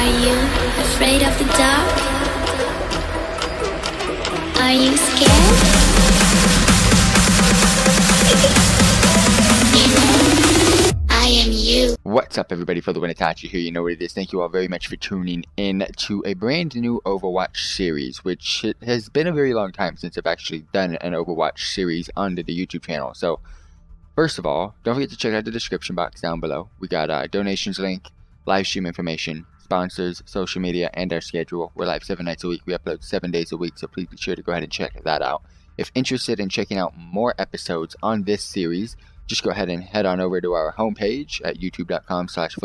Are you afraid of the dark? Are you scared? I am you. What's up, everybody? For the Win Itachi here, you know what it is. Thank you all very much for tuning in to a brand new Overwatch series, which has been a very long time since I've actually done an Overwatch series onto the YouTube channel. So, first of all, don't forget to check out the description box down below. We got a donations link, live stream information, sponsors, social media, and our schedule. We're live seven nights a week. We upload seven days a week, so please be sure to go ahead and check that out. If interested in checking out more episodes on this series, just go ahead and head on over to our homepage at youtube.com slash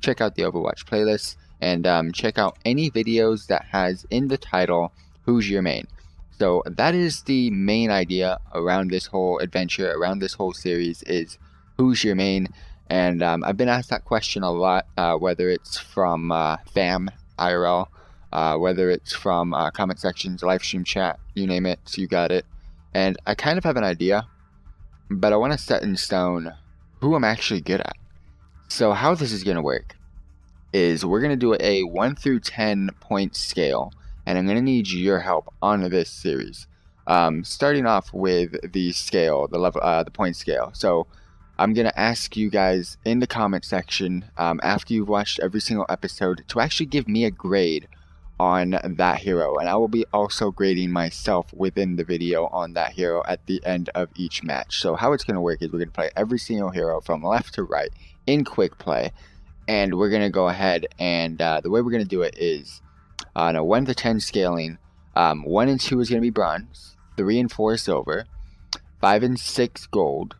check out the overwatch playlist and um, check out any videos that has in the title who's your main so that is the main idea around this whole adventure around this whole series is who's your main and um, i've been asked that question a lot uh, whether it's from uh, fam irl uh, whether it's from uh, comment sections live stream chat you name it so you got it and i kind of have an idea but I want to set in stone who I'm actually good at. So, how this is going to work is we're going to do a 1 through 10 point scale, and I'm going to need your help on this series. Um, starting off with the scale, the level, uh, the point scale. So, I'm going to ask you guys in the comment section um, after you've watched every single episode to actually give me a grade on that hero and I will be also grading myself within the video on that hero at the end of each match. So how it's going to work is we're going to play every single hero from left to right in quick play and we're going to go ahead and uh, the way we're going to do it is on a 1 to 10 scaling um, 1 and 2 is going to be bronze 3 and 4 silver 5 and 6 gold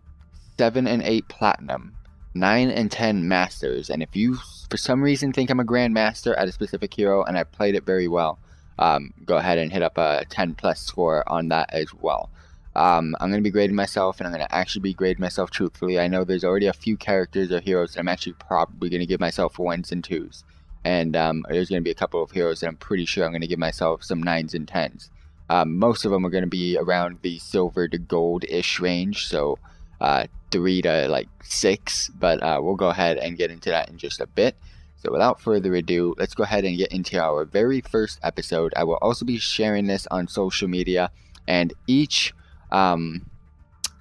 7 and 8 platinum 9 and 10 masters. And if you for some reason think I'm a grandmaster at a specific hero and I played it very well um, go ahead and hit up a 10 plus score on that as well. Um, I'm going to be grading myself and I'm going to actually be grading myself truthfully. I know there's already a few characters or heroes that I'm actually probably going to give myself ones and twos. And um, there's going to be a couple of heroes that I'm pretty sure I'm going to give myself some nines and tens. Um, most of them are going to be around the silver to gold ish range. So uh, three to like six, but uh, we'll go ahead and get into that in just a bit. So without further ado, let's go ahead and get into our very first episode. I will also be sharing this on social media, and each um,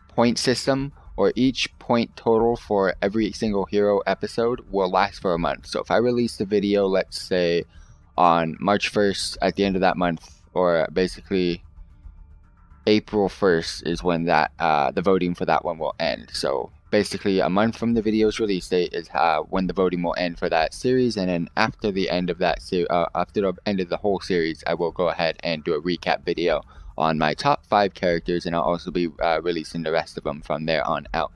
point system or each point total for every single hero episode will last for a month. So if I release the video, let's say on March 1st at the end of that month, or basically April 1st is when that uh, the voting for that one will end. So basically, a month from the video's release date is uh, when the voting will end for that series, and then after the end of that series, uh, after the end of the whole series, I will go ahead and do a recap video on my top five characters, and I'll also be uh, releasing the rest of them from there on out.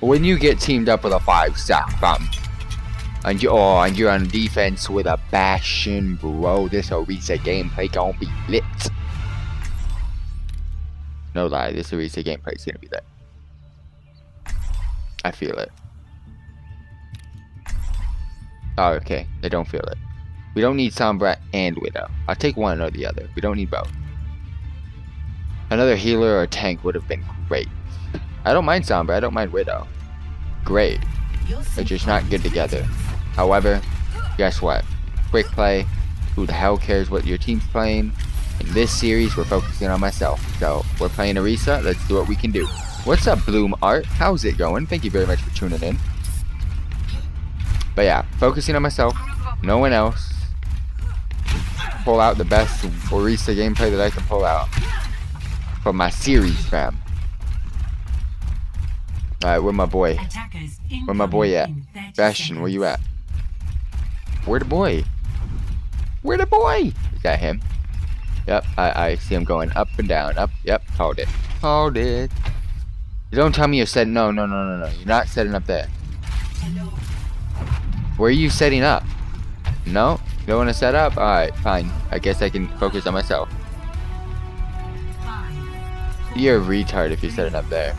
When you get teamed up with a five star fam, and you oh, and you're on defense with a Bastion, bro, this Orisa gameplay gonna be lit. No lie, this Orisa gameplay is gonna be that. I feel it. Oh, okay. They don't feel it. We don't need Sombra and Widow. I'll take one or the other. We don't need both. Another healer or tank would have been great. I don't mind Sombra. I don't mind Widow. Great. They're just not good together. However, guess what? Quick play. Who the hell cares what your team's playing? This series, we're focusing on myself. So, we're playing Orisa, let's do what we can do. What's up, Bloom Art? How's it going? Thank you very much for tuning in. But yeah, focusing on myself, no one else. Pull out the best Orisa gameplay that I can pull out. From my series, fam. Alright, where my boy? Where my boy at? Bastion, where you at? Where the boy? Where the boy? Is that him? Yep, I, I see him going up and down. Up, yep, called it. Called it. You don't tell me you're setting, no, no, no, no, no. You're not setting up there. Where are you setting up? No? You don't want to set up? Alright, fine. I guess I can focus on myself. You're a retard if you're setting up there.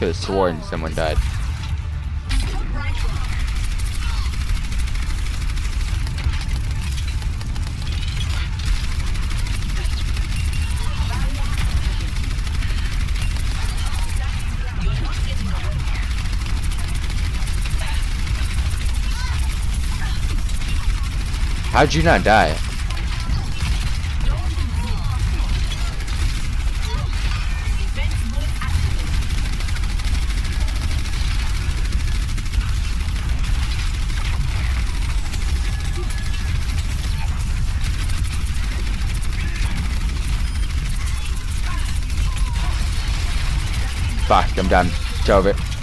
Could have sworn someone died. How'd you not die? Fuck, I'm done. It's over.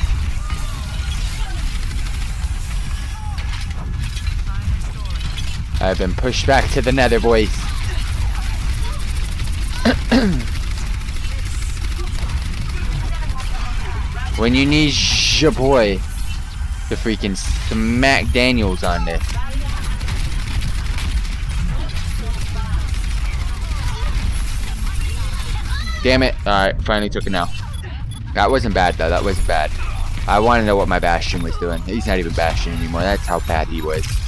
I've been pushed back to the nether, boys. when you need your boy to freaking smack Daniels on this. Damn it. Alright, finally took it now. That wasn't bad though, that wasn't bad. I want to know what my Bastion was doing. He's not even Bastion anymore, that's how bad he was.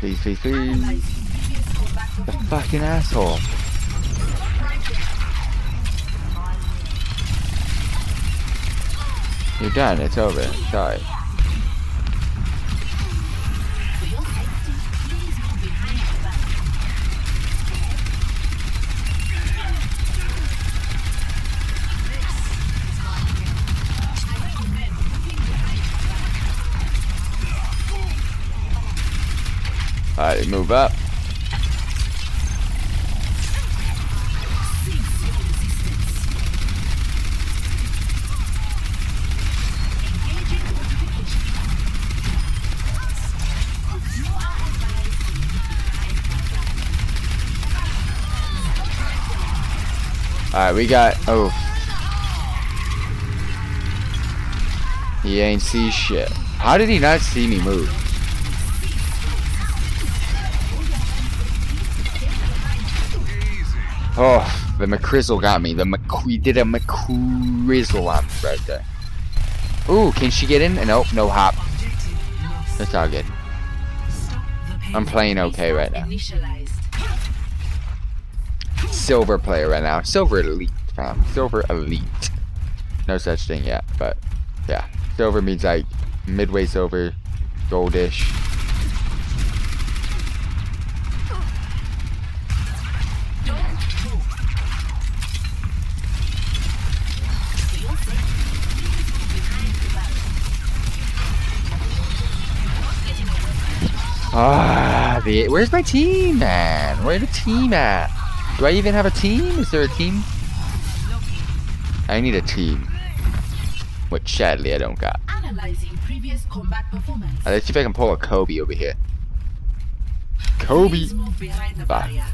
Please, please. The fucking asshole. You're done, it's over. Sorry. Alright, move up. Alright, we got. Oh. He ain't see shit. How did he not see me move? Oh, the McCrizzle got me. The McCree did a McCrizzle on right there. Ooh, can she get in? Nope, no hop. That's all good. I'm playing okay right now. Silver player right now. Silver elite, fam. Silver elite. No such thing yet, but yeah. Silver means like midway silver, goldish. Ah, the where's my team, man? Where the team at? Do I even have a team? Is there a team? I need a team. Which sadly I don't got. Analyzing previous combat performance. Let's see if I can pull a Kobe over here. Kobe! Please move Fuck. barrier.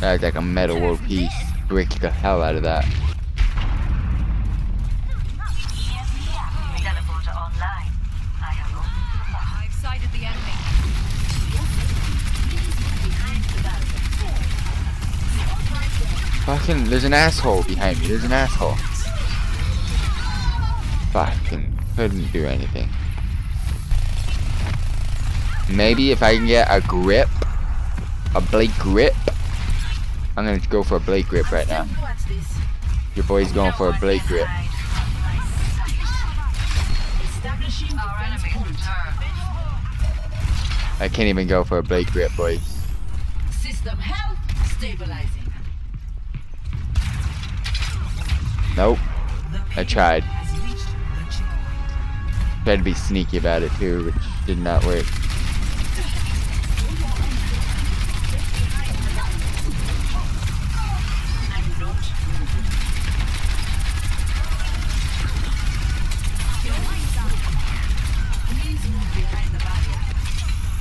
That's like a metal world piece. Break the hell out of that. Fucking, there's an asshole behind me. There's an asshole. Fucking couldn't do anything. Maybe if I can get a grip, a blade grip. I'm gonna go for a blade grip right now. Your boy's going for a blade grip. I can't even go for a blade grip, boys. System health stabilizing. I tried. Tried to be sneaky about it too, which did not work.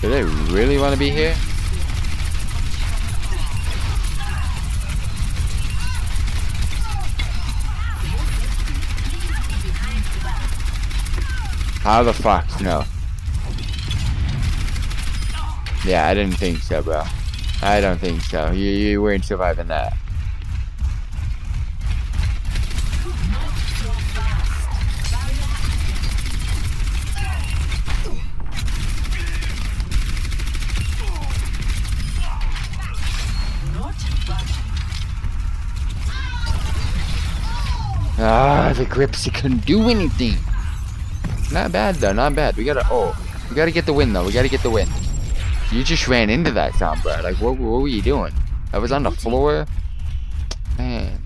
Do they really want to be here? How the fuck? No. Yeah, I didn't think so, bro. I don't think so. You, you weren't surviving that. Ah, the grips, it couldn't do anything. Not bad though, not bad. We gotta, oh, we gotta get the win though. We gotta get the win. You just ran into that Sombra. Like, what, what were you doing? I was on the floor? Man.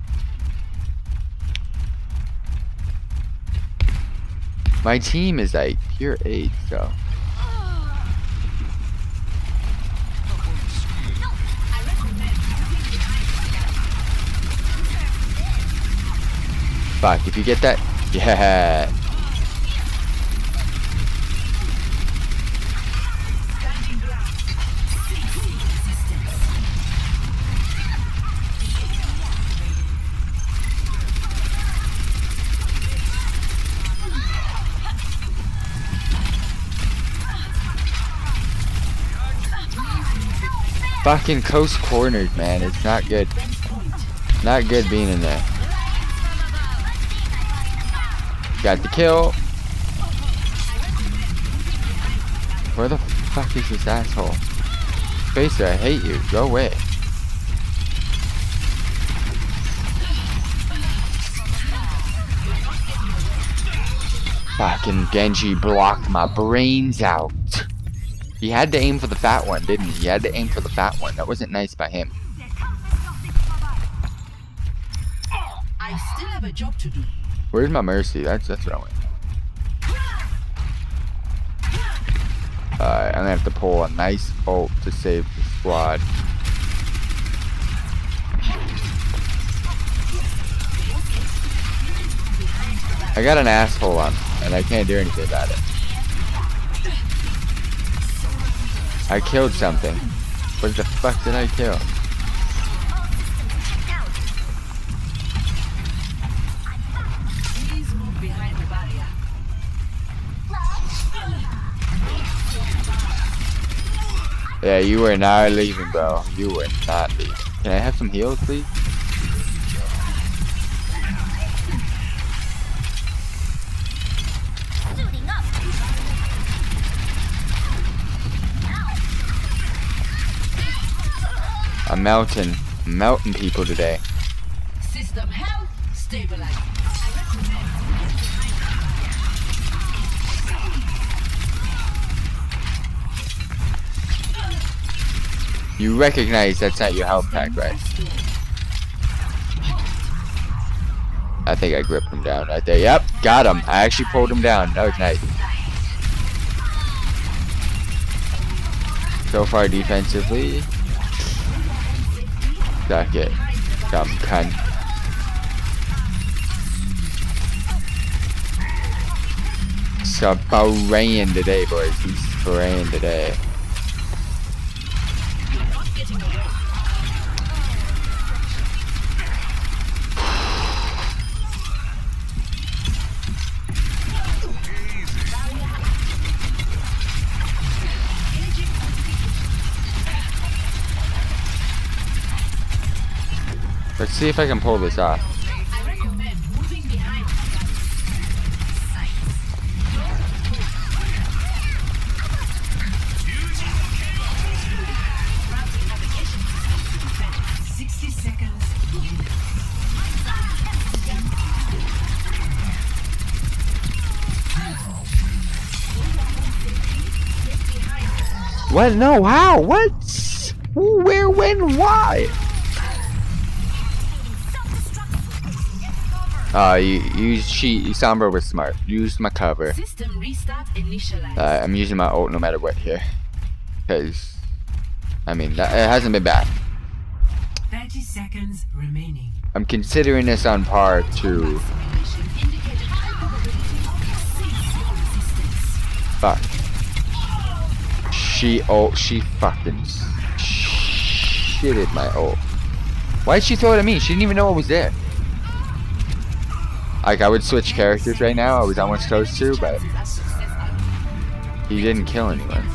My team is like pure 8, so. Fuck, if you get that, yeah. Fucking coast cornered, man. It's not good. Not good being in there. Got the kill. Where the fuck is this asshole? Spacer, I hate you. Go away. Fucking Genji blocked my brains out. He had to aim for the fat one, didn't he? He had to aim for the fat one. That wasn't nice by him. I still have a job to do. Where's my mercy? That's that's what I want. Alright, I'm gonna have to pull a nice bolt to save the squad. I got an asshole on, and I can't do anything about it. I killed something. What the fuck did I kill? Please move behind the barrier. Yeah, you were not leaving, bro. You were not leaving. Can I have some heals, please? I'm melting. I'm melting people today. System health stabilized. You recognize that's not your health pack, right? I think I gripped him down right there. Yep, got him. I actually pulled him down. That was nice. So far defensively. Suck it. Dumb cunt. Spraying today, boys. He's spraying today. Let's see if I can pull this off. What? No, how? What? Where, when, why? Uh, you, you, she, Sombra was smart. Used my cover. System restart initialized. Uh, I'm using my ult no matter what here. Because, I mean, that, it hasn't been bad. Thirty seconds remaining. I'm considering this on par to, Simulation indicated high probability of cease resistance. fuck. She ult, she fucking shitted my ult. Why'd she throw it at me? She didn't even know I was there. Like, I would switch characters right now. I was almost close to, but he didn't kill anyone.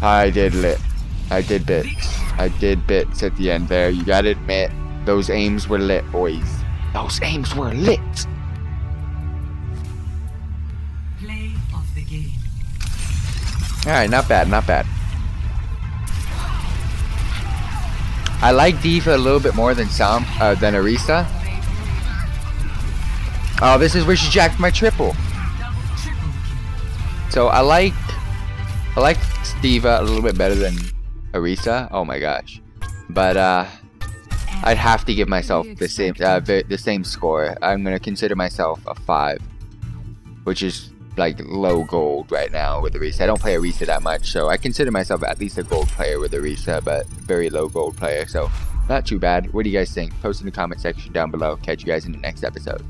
I did lit. I did bits. I did bits at the end there. You gotta admit, those aims were lit, boys. Those aims were lit. Play of the game. Alright, not bad, not bad. I like D.Va a little bit more than Sam, uh, than Orisa. Oh, this is where she jacked my triple. So I like, I like D.Va a little bit better than Orisa. Oh my gosh, but uh, I'd have to give myself the same, uh, the same score. I'm gonna consider myself a five, which is like low gold right now with Orisa. I don't play Orisa that much, so I consider myself at least a gold player with Orisa, but very low gold player. So not too bad. What do you guys think? Post in the comment section down below. Catch you guys in the next episode.